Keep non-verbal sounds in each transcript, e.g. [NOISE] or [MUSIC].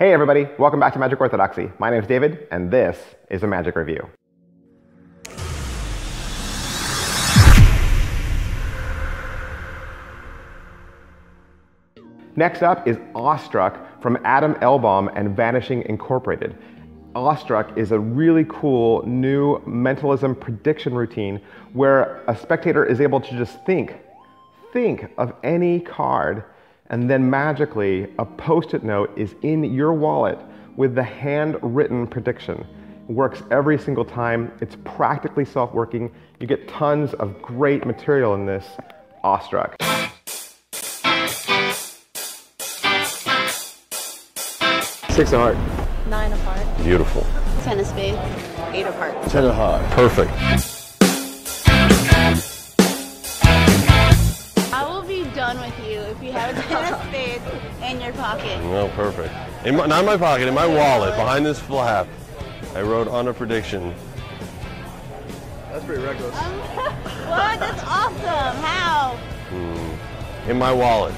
Hey everybody, welcome back to Magic Orthodoxy. My name is David, and this is a Magic Review. Next up is Awestruck from Adam Elbaum and Vanishing Incorporated. Awestruck is a really cool new mentalism prediction routine where a spectator is able to just think, think of any card and then magically a post-it note is in your wallet with the handwritten prediction. It works every single time. It's practically self-working. You get tons of great material in this Awestruck. Six of heart. Nine of hearts. Beautiful. Ten of spades. Eight of hearts. Ten of heart. Perfect. With you if you have [LAUGHS] a ten of spades in your pocket. No, perfect. In my, not in my pocket, in my wallet, behind this flap, I wrote on a prediction. That's pretty reckless. Um, [LAUGHS] what? That's awesome. How? Hmm. In my wallet,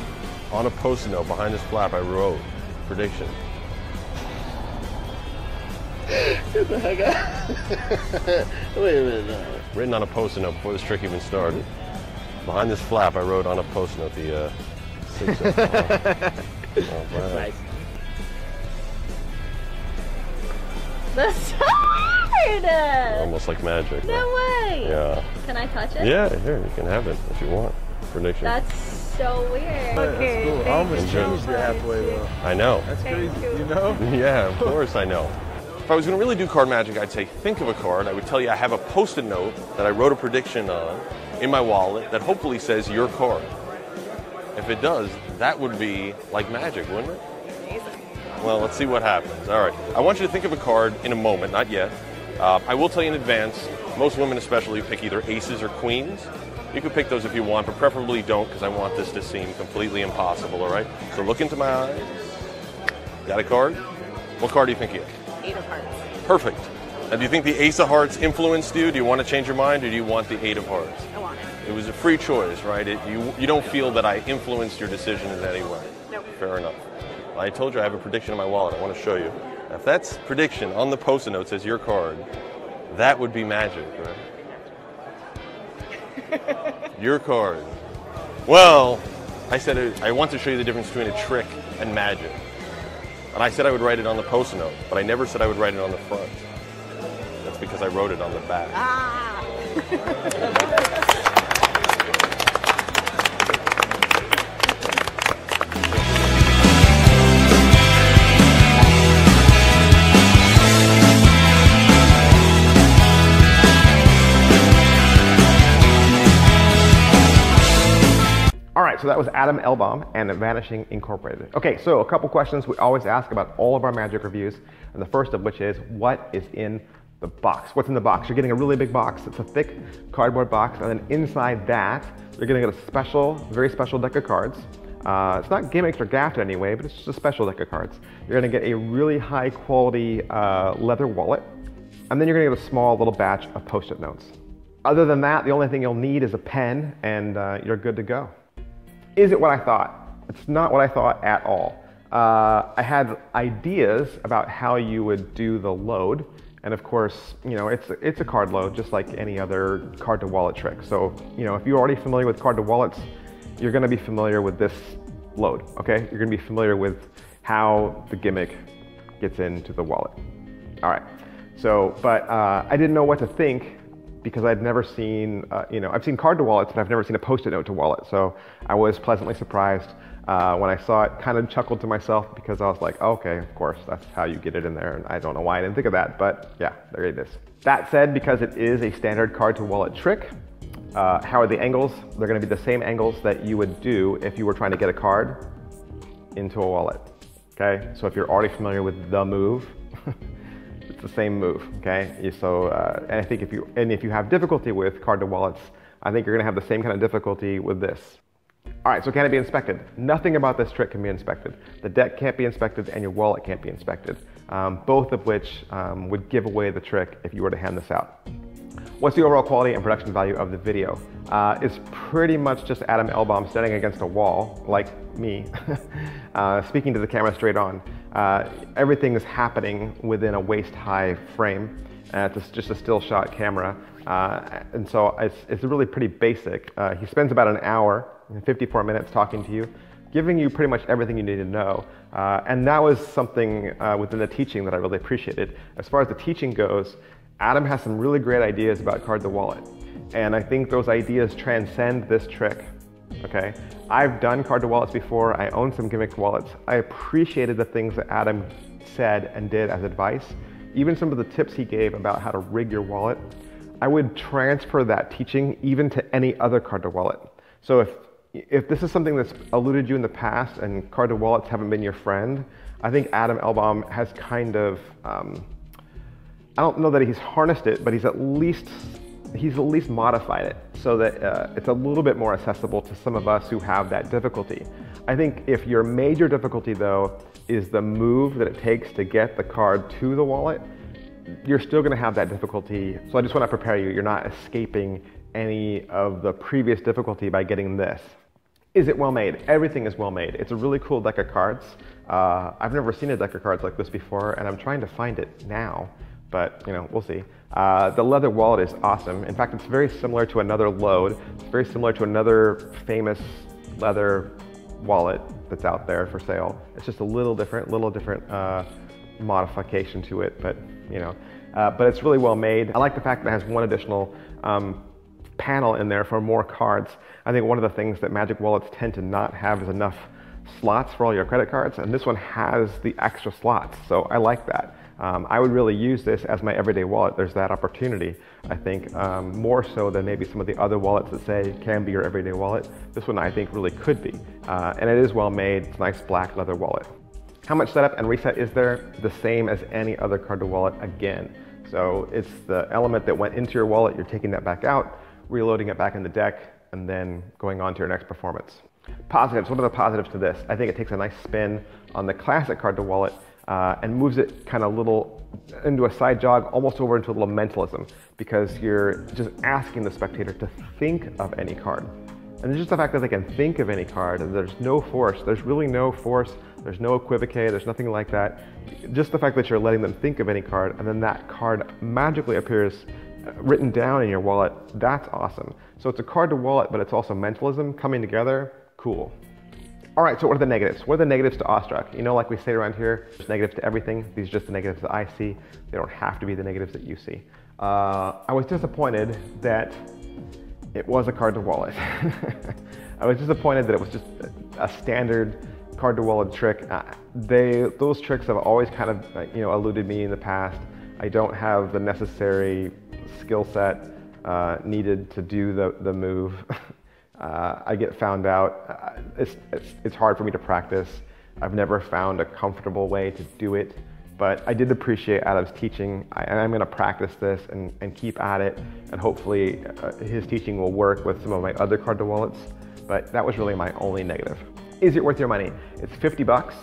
on a post-it note behind this flap, I wrote prediction. Get the heck out. [LAUGHS] Wait a minute. No. Written on a post-it note before this trick even started. Behind this flap, I wrote on a post-it note the uh, six of hearts. [LAUGHS] Oh, wow. Nice. That's so weird. Almost like magic. No way. Yeah. Can I touch it? Yeah, here, you can have it if you want. Prediction. That's so weird. That's cool. I almost you. changed it halfway though. I know. That's Thank crazy. you. You know? [LAUGHS] Yeah, of course I know. If I was going to really do card magic, I'd say think of a card. I would tell you I have a post-it note that I wrote a prediction on in my wallet that hopefully says your card. If it does, that would be like magic, wouldn't it? Well, let's see what happens. All right. I want you to think of a card in a moment, not yet. Uh, I will tell you in advance, most women especially pick either aces or queens. You can pick those if you want, but preferably don't because I want this to seem completely impossible, all right? So look into my eyes. Got a card? What card do you think you have? Eight of hearts. Perfect. Now, do you think the ace of hearts influenced you? Do you want to change your mind or do you want the eight of hearts? I want it. It was a free choice, right? It, you, you don't feel that I influenced your decision in any way. Nope. Fair enough. I told you I have a prediction in my wallet. I want to show you. Now, if that's prediction on the post-it note says your card, that would be magic, right? [LAUGHS] your card. Well, I said I want to show you the difference between a trick and magic. And I said I would write it on the post-it note, but I never said I would write it on the front. That's because I wrote it on the back. Ah. All right, so that was Adam Elbaum and Vanishing Incorporated. Okay, so a couple questions we always ask about all of our magic reviews, and the first of which is what is in the box? What's in the box? You're getting a really big box. It's a thick cardboard box, and then inside that, you're gonna get a special, very special deck of cards. Uh, it's not gimmicked or gaffed in any way, but it's just a special deck of cards. You're gonna get a really high quality uh, leather wallet, and then you're gonna get a small little batch of post-it notes. Other than that, the only thing you'll need is a pen, and uh, you're good to go. Is it what I thought? It's not what I thought at all. Uh, I had ideas about how you would do the load, and of course, you know, it's it's a card load just like any other card to wallet trick. So, you know, if you're already familiar with card to wallets, you're going to be familiar with this load. Okay, you're going to be familiar with how the gimmick gets into the wallet. All right. So, but uh, I didn't know what to think because I'd never seen, uh, you know, I've seen card to wallets, but I've never seen a post-it note to wallet. So I was pleasantly surprised uh, when I saw it. Kind of chuckled to myself because I was like, oh, okay, of course, that's how you get it in there. And I don't know why I didn't think of that, but yeah, there it is. That said, because it is a standard card to wallet trick, uh, how are the angles? They're going to be the same angles that you would do if you were trying to get a card into a wallet. Okay, so if you're already familiar with the move, [LAUGHS] it's the same move. Okay, so uh, and I think if you and if you have difficulty with card to wallets, I think you're going to have the same kind of difficulty with this. All right, so can it be inspected? Nothing about this trick can be inspected. The deck can't be inspected and your wallet can't be inspected, um, both of which um, would give away the trick if you were to hand this out. What's the overall quality and production value of the video? Uh, it's pretty much just Adam Elbaum standing against a wall, like me, [LAUGHS] uh, speaking to the camera straight on. Uh, everything is happening within a waist high frame. Uh, it's just a still shot camera. Uh, and so it's, it's really pretty basic. Uh, he spends about an hour and 54 minutes talking to you, giving you pretty much everything you need to know. Uh, and that was something uh, within the teaching that I really appreciated. As far as the teaching goes, Adam has some really great ideas about card the wallet. And I think those ideas transcend this trick. Okay, I've done card to wallets before. I own some gimmick wallets. I appreciated the things that Adam said and did as advice, even some of the tips he gave about how to rig your wallet. I would transfer that teaching even to any other card to wallet. So if if this is something that's eluded you in the past and card to wallets haven't been your friend, I think Adam Elbaum has kind of um, I don't know that he's harnessed it, but he's at least he's at least modified it so that uh, it's a little bit more accessible to some of us who have that difficulty. I think if your major difficulty though is the move that it takes to get the card to the wallet, you're still going to have that difficulty. So I just want to prepare you. You're not escaping any of the previous difficulty by getting this. Is it well made? Everything is well made. It's a really cool deck of cards. Uh, I've never seen a deck of cards like this before, and I'm trying to find it now but you know, we'll see. Uh, the leather wallet is awesome. In fact, it's very similar to another load. It's very similar to another famous leather wallet that's out there for sale. It's just a little different, little different uh, modification to it, but you know, uh, but it's really well made. I like the fact that it has one additional um, panel in there for more cards. I think one of the things that Magic wallets tend to not have is enough slots for all your credit cards, and this one has the extra slots, so I like that. Um, I would really use this as my everyday wallet. There's that opportunity, I think, um, more so than maybe some of the other wallets that say can be your everyday wallet. This one I think really could be. Uh, and it is well made, it's a nice black leather wallet. How much setup and reset is there? The same as any other card to wallet again. So it's the element that went into your wallet, you're taking that back out, reloading it back in the deck, and then going on to your next performance. Positives, what are the positives to this? I think it takes a nice spin on the classic card to wallet uh, and moves it kind of a little into a side jog, almost over into a little mentalism, because you're just asking the spectator to think of any card. And just the fact that they can think of any card, and there's no force, there's really no force, there's no equivocate, there's nothing like that. Just the fact that you're letting them think of any card, and then that card magically appears uh, written down in your wallet, that's awesome. So it's a card to wallet, but it's also mentalism coming together, cool. All right, so what are the negatives? What are the negatives to Awestruck? You know, like we say around here, there's negatives to everything. These are just the negatives that I see. They don't have to be the negatives that you see. Uh, I was disappointed that it was a card to wallet. [LAUGHS] I was disappointed that it was just a standard card to wallet trick. Uh, they, those tricks have always kind of, uh, you know, eluded me in the past. I don't have the necessary skill set uh, needed to do the, the move. [LAUGHS] Uh, I get found out. Uh, it's, it's, it's hard for me to practice. I've never found a comfortable way to do it, but I did appreciate Adam's teaching, I, I'm going to practice this and, and keep at it, and hopefully uh, his teaching will work with some of my other card wallets. But that was really my only negative. Is it worth your money? It's 50 bucks.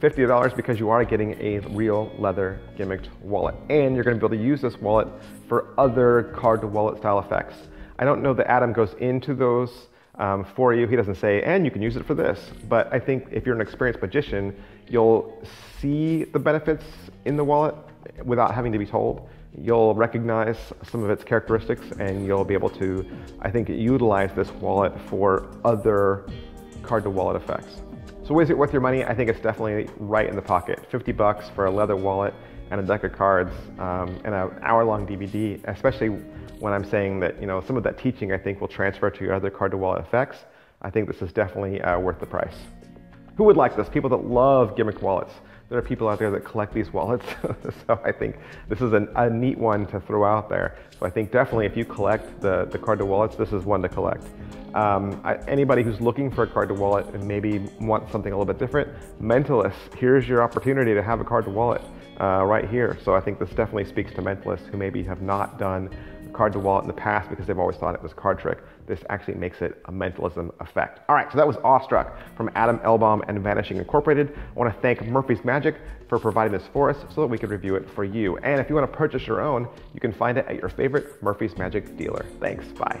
$50 because you are getting a real leather gimmicked wallet and you're going to be able to use this wallet for other card to wallet style effects. I don't know that Adam goes into those um, for you. He doesn't say, and you can use it for this. But I think if you're an experienced magician, you'll see the benefits in the wallet without having to be told. You'll recognize some of its characteristics and you'll be able to, I think, utilize this wallet for other card to wallet effects. So is it worth your money? I think it's definitely right in the pocket. 50 bucks for a leather wallet and a deck of cards um, and an hour-long DVD, especially when I'm saying that you know some of that teaching I think will transfer to your other card to wallet effects. I think this is definitely uh, worth the price. Who would like this? People that love gimmick wallets. There are people out there that collect these wallets, [LAUGHS] so I think this is an, a neat one to throw out there. So I think definitely if you collect the, the card to wallets, this is one to collect. Um, I, anybody who's looking for a card to wallet and maybe wants something a little bit different, Mentalist, here's your opportunity to have a card to wallet uh, right here. So I think this definitely speaks to Mentalists who maybe have not done card to wallet in the past because they've always thought it was card trick. This actually makes it a mentalism effect. All right, so that was Awestruck from Adam Elbaum and Vanishing Incorporated. I want to thank Murphy's Magic for providing this for us so that we could review it for you. And if you want to purchase your own, you can find it at your favorite Murphy's Magic dealer. Thanks, bye.